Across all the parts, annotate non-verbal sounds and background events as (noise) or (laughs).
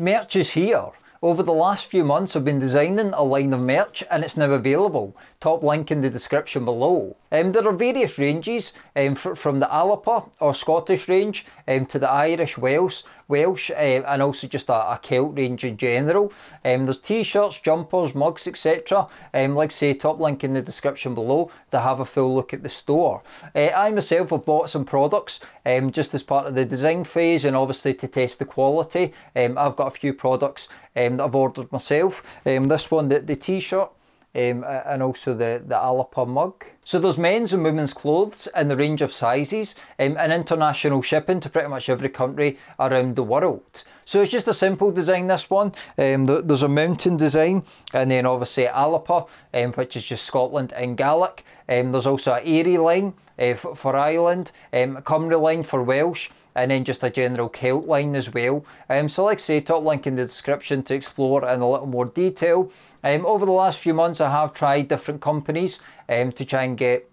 Merch is here. Over the last few months I've been designing a line of merch and it's now available. Top link in the description below. Um, there are various ranges um, from the Alba or Scottish range um, to the Irish, Welsh, Welsh uh, and also just a, a, Celt range in general. Um, there's t-shirts, jumpers, mugs etc. Um, like say, top link in the description below to have a full look at the store. Uh, I myself have bought some products um, just as part of the design phase and obviously to test the quality. Um, I've got a few products um, that I've ordered myself. Um, this one, the, the t-shirt, and also the, the Alba mug. So there's men's and women's clothes in the range of sizes um, and international shipping to pretty much every country around the world. So it's just a simple design this one. Um, there's a mountain design and then obviously Alba um, which is just Scotland and Gaelic. Um, there's also a Éire line uh, for Ireland, um, Cymru line for Welsh and then just a general Celt line as well. Um, so like I say, top link in the description to explore in a little more detail. Um, over the last few months I have tried different companies um, to try and get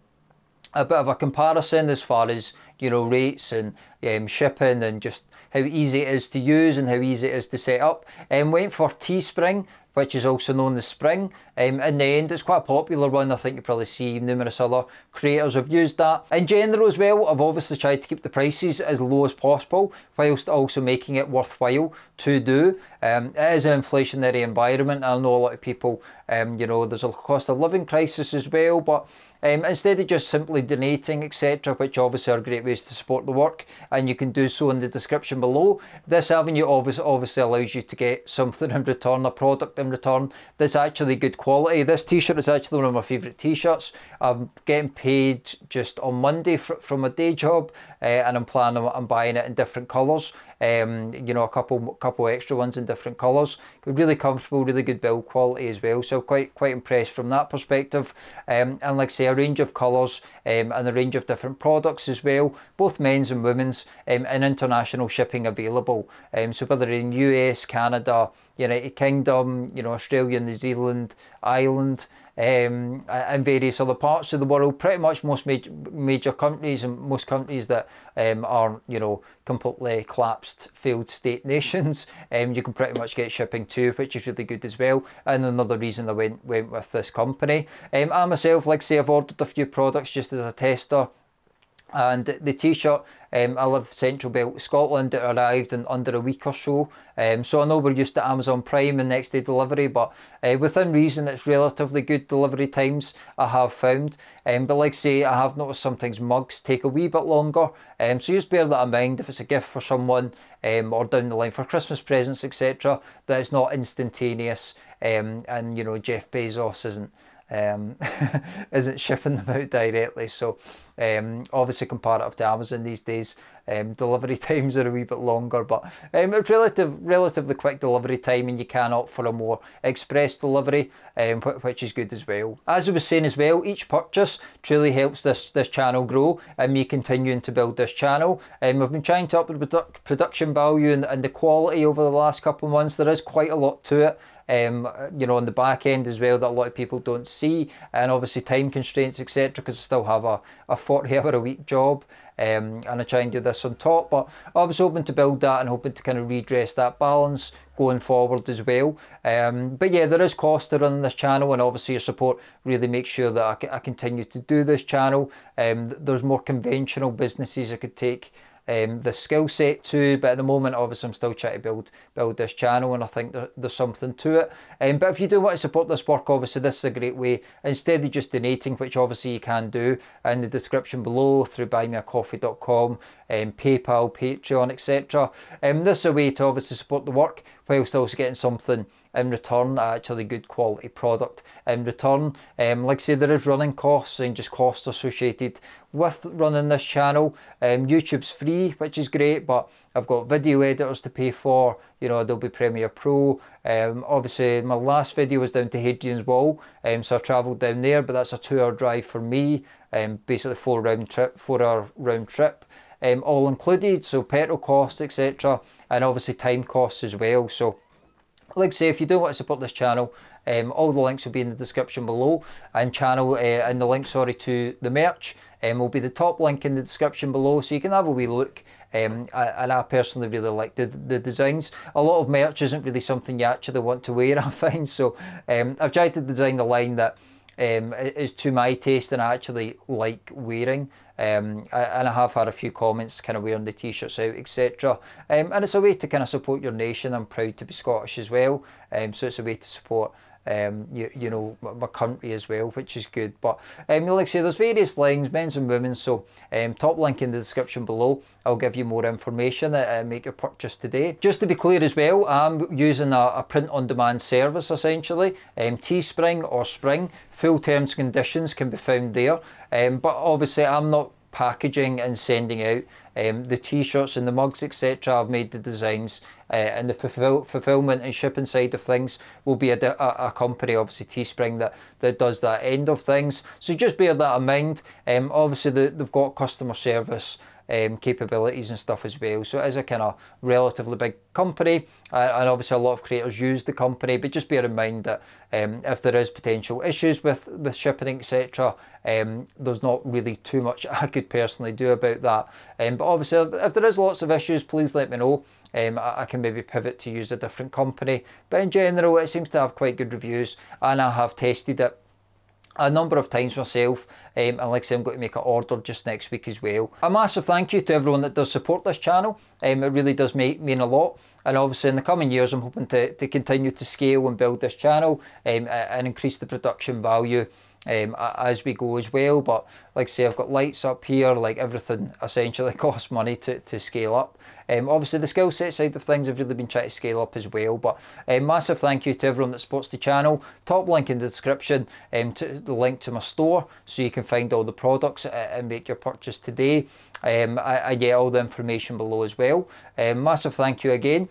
a bit of a comparison as far as you know rates and um, shipping and just how easy it is to use and how easy it is to set up. Um, went for Teespring which is also known as Spring. Um, in the end, it's quite a popular one. I think you probably see numerous other creators have used that. In general as well, I've obviously tried to keep the prices as low as possible, whilst also making it worthwhile to do. Um, it is an inflationary environment. I know a lot of people, um, you know, there's a cost of living crisis as well, but um, instead of just simply donating, etc., which obviously are great ways to support the work, and you can do so in the description below, this avenue obviously, obviously allows you to get something in return, a product in return that's actually good quality. This t-shirt is actually one of my favourite t-shirts. I'm getting paid just on Monday from a day job, uh, and I'm planning on buying it in different colours um, you know, a couple couple extra ones in different colours. Really comfortable, really good build quality as well. So quite quite impressed from that perspective. Um, and like I say, a range of colours um, and a range of different products as well, both men's and women's, um, and international shipping available. Um, so whether in US, Canada, United Kingdom, you know, Australia, New Zealand, Ireland um, various other parts of the world. Pretty much most major, major countries and most countries that um, are, you know, completely collapsed, failed state (laughs) nations, um, you can pretty much get shipping to, which is really good as well. And another reason I went went with this company. Um, I myself, like I say, I've ordered a few products just as a tester and the t-shirt um, I live Central Belt Scotland it arrived in under a week or so. Um, so I know we're used to Amazon Prime and next day delivery but uh, within reason it's relatively good delivery times I have found. Um, but like I say I have noticed sometimes mugs take a wee bit longer. Um, so just bear that in mind if it's a gift for someone um, or down the line for Christmas presents etc that it's not instantaneous um, and you know Jeff Bezos isn't um, (laughs) isn't shipping them out directly. So um, obviously comparative to Amazon these days, um, delivery (laughs) times are a wee bit longer, but um, it's relative, relatively quick delivery time and you can opt for a more express delivery, um, which is good as well. As I was saying as well, each purchase truly helps this, this channel grow and me continuing to build this channel. Um, we've been trying to up the produ production value and, and the quality over the last couple of months. There is quite a lot to it um, you know, on the back end as well that a lot of people don't see, and obviously time constraints, etc. Because I still have a, a 40 hour a week job, um, and I try and do this on top. But I was hoping to build that and hoping to kind of redress that balance going forward as well. Um, but yeah, there is cost to running this channel, and obviously your support really makes sure that I, I continue to do this channel. Um, there's more conventional businesses I could take um, the skill set too. But at the moment, obviously, I'm still trying to build build this channel, and I think there, there's something to it. Um, but if you do want to support this work, obviously, this is a great way. Instead of just donating, which obviously you can do in the description below through buymeacoffee.com, um, PayPal, Patreon, etc. Um, this is a way to obviously support the work whilst also getting something in return, actually good quality product in return. Um, like I say, there is running costs and just costs associated with running this channel. Um, YouTube's free, which is great, but I've got video editors to pay for, you know, Adobe Premiere Pro. Um, obviously, my last video was down to Hadrian's Wall, um, so I travelled down there, but that's a two-hour drive for me, um, basically four round trip, four-hour round trip um, all included, so petrol costs, etc., and obviously time costs as well. So, like I say, if you do want to support this channel, um, all the links will be in the description below, and channel uh, and the link, sorry, to the merch um, will be the top link in the description below, so you can have a wee look. Um, and I personally really like the, the designs. A lot of merch isn't really something you actually want to wear, (laughs) I find, so um, I've tried to design the line that um, is to my taste and I actually like wearing. Um, and I have had a few comments kind of wearing the t-shirts out etc um, and it's a way to kind of support your nation. I'm proud to be Scottish as well. Um, so it's a way to support um, you, you know, my country as well, which is good. But um, like I say, there's various lines, men's and women's. So um, top link in the description below. I'll give you more information and uh, make your purchase today. Just to be clear as well, I'm using a, a print-on-demand service essentially, um, Teespring or Spring. Full terms and conditions can be found there. Um, but obviously, I'm not packaging and sending out. Um, the t-shirts and the mugs, etc. I've made the designs uh, and the fulfill fulfillment and shipping side of things will be a, a, a, company, obviously Teespring, that, that does that end of things. So just bear that in mind. Um, obviously, the, they've got customer service um, capabilities and stuff as well. So it is a kind of relatively big company, uh, and obviously a lot of creators use the company. But just bear in mind that um, if there is potential issues with with shipping, etc., um, there's not really too much (laughs) I could personally do about that. Um, but obviously, if there is lots of issues, please let me know. Um, I, I, can maybe pivot to use a different company. But in general, it seems to have quite good reviews, and I have tested it a number of times myself. Um, and like I say I'm going to make an order just next week as well. A massive thank you to everyone that does support this channel, um, it really does make, mean a lot and obviously in the coming years I'm hoping to, to continue to scale and build this channel um, and increase the production value um, as we go as well. But like I say, I've got lights up here, like everything essentially (laughs) costs money to, to scale up. Um, obviously, the skill set side of things have really been trying to scale up as well. But um, massive thank you to everyone that supports the channel. Top link in the description um, to the link to my store so you can find all the products and make your purchase today. Um, I, I, get all the information below as well. Um, massive thank you again,